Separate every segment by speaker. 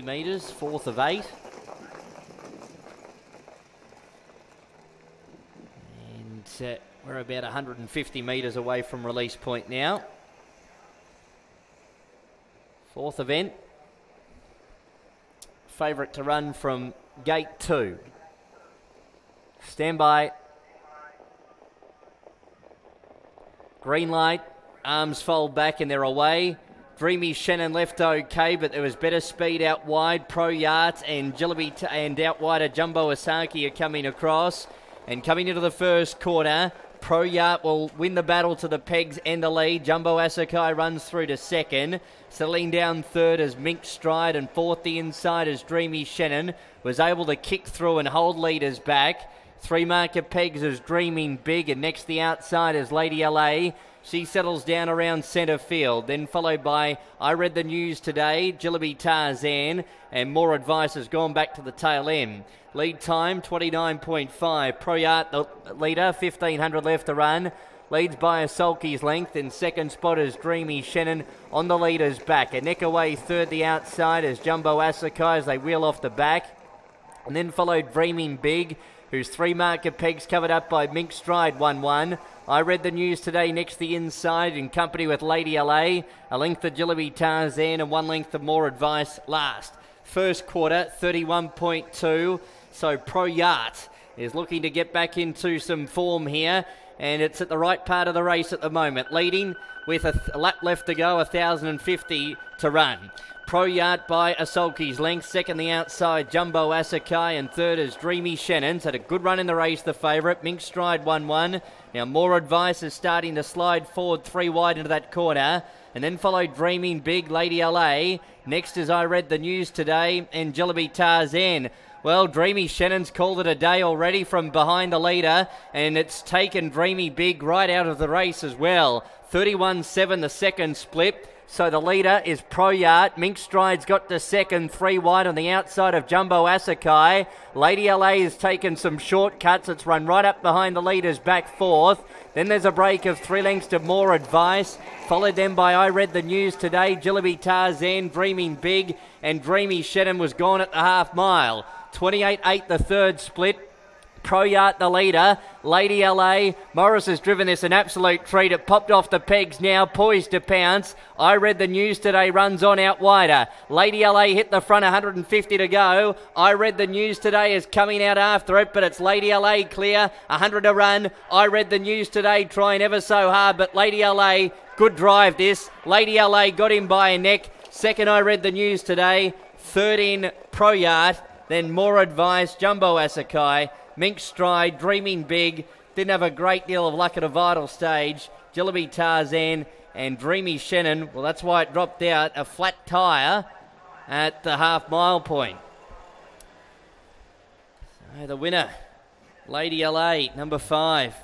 Speaker 1: 150 metres, fourth of eight. And uh, we're about 150 metres away from release point now. Fourth event. Favourite to run from gate two. Stand by. Green light. Arms fold back and they're away. Dreamy Shannon left okay, but there was better speed out wide. Pro Yacht and Jillaby t- and out wider Jumbo Asaki are coming across. And coming into the first quarter, Pro Yacht will win the battle to the pegs and the lead. Jumbo Asakai runs through to second. Settling down third as Mink Stride and fourth the inside as Dreamy Shannon was able to kick through and hold leaders back. Three marker pegs is Dreaming Big and next the outside is Lady LA. She settles down around centre field, then followed by I Read the News Today, Jillaby Tarzan, and More Advice has gone back to the tail end. Lead time 29.5. Pro Yacht, the leader, 1500 left to run. Leads by a sulky's length. In second spot is Dreamy Shannon on the leader's back. A neck away third the outside is Jumbo Asakai as they wheel off the back. And then followed Dreaming Big, whose three marker pegs covered up by Mink Stride 1 1. I read the news today next the inside in company with Lady LA, a length of Jillaby Tarzan and one length of more advice last. First quarter, 31.2. So Pro Yacht is looking to get back into some form here, and it's at the right part of the race at the moment, leading with a th- lap left to go, 1,050 to run. Pro Yacht by a sulky's length. Second, the outside, Jumbo Asakai. And third is Dreamy Shannon's. Had a good run in the race, the favourite. Mink Stride 1 1. Now, more advice is starting to slide forward three wide into that corner. And then followed Dreaming Big, Lady LA. Next, as I read the news today, and Jillaby Tarzan. Well, Dreamy Shannon's called it a day already from behind the leader, and it's taken Dreamy Big right out of the race as well. 31 7 the second split. So the leader is Pro Yacht. Mink Stride's got the second, three wide on the outside of Jumbo Asakai. Lady LA has taken some shortcuts. It's run right up behind the leaders back fourth. Then there's a break of three lengths to more advice. Followed then by I Read the News today. Jillaby Tarzan, Dreaming Big, and Dreamy Shannon was gone at the half mile. 28 8 the third split. Pro Yacht the leader. Lady LA. Morris has driven this an absolute treat. It popped off the pegs now, poised to pounce. I read the news today, runs on out wider. Lady LA hit the front, 150 to go. I read the news today is coming out after it, but it's Lady LA clear, 100 to run. I read the news today, trying ever so hard, but Lady LA, good drive this. Lady LA got him by a neck. Second, I read the news today. Third in Pro Yacht. Then more advice, Jumbo Asakai. Mink Stride, dreaming big, didn't have a great deal of luck at a vital stage. Jillaby Tarzan and Dreamy Shannon, well, that's why it dropped out. A flat tyre at the half mile point. So the winner, Lady LA, number five.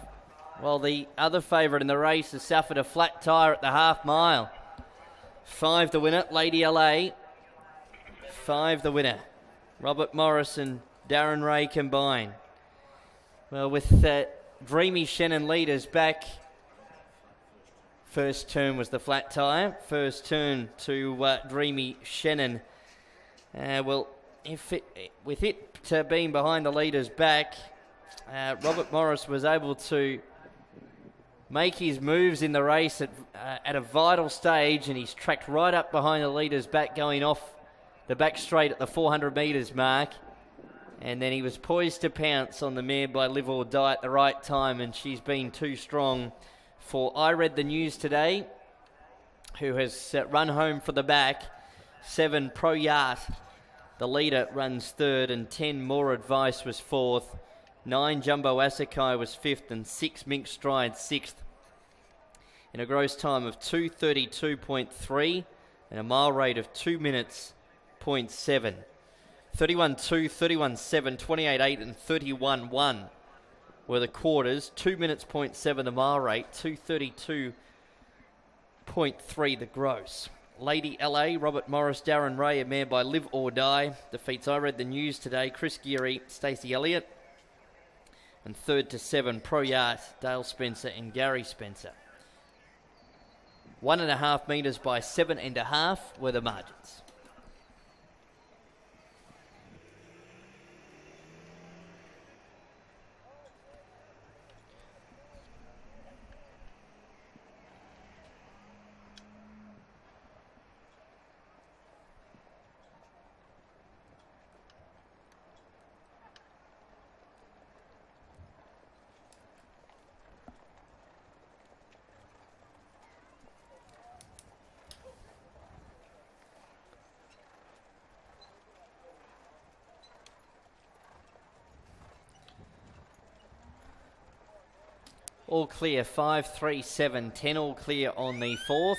Speaker 1: Well, the other favourite in the race has suffered a flat tyre at the half mile. Five the winner, Lady LA. Five the winner. Robert Morris and Darren Ray combined. Well, with uh, Dreamy Shannon leaders back, first turn was the flat tyre. First turn to uh, Dreamy Shannon. Uh, well, if it, with it uh, being behind the leaders back, uh, Robert Morris was able to make his moves in the race at, uh, at a vital stage, and he's tracked right up behind the leaders back, going off the back straight at the 400 metres mark. And then he was poised to pounce on the mare by Live or Die at the right time, and she's been too strong for I Read the News today, who has run home for the back. Seven Pro Yacht, the leader, runs third, and ten More Advice was fourth. Nine Jumbo Asakai was fifth, and six Mink Stride sixth. In a gross time of 232.3 and a mile rate of 2 minutes, 0.7. 31 2, 31 7, 28 8, and 31 1 were the quarters. 2 minutes, 0.7 the mile rate, 232.3 the gross. Lady LA, Robert Morris, Darren Ray, a man by Live or Die. Defeats I read the news today. Chris Geary, Stacey Elliott. And third to seven, Pro Yacht, Dale Spencer and Gary Spencer. One and a half metres by seven and a half were the margins. All clear, 5, 3, 7, 10 all clear on the fourth.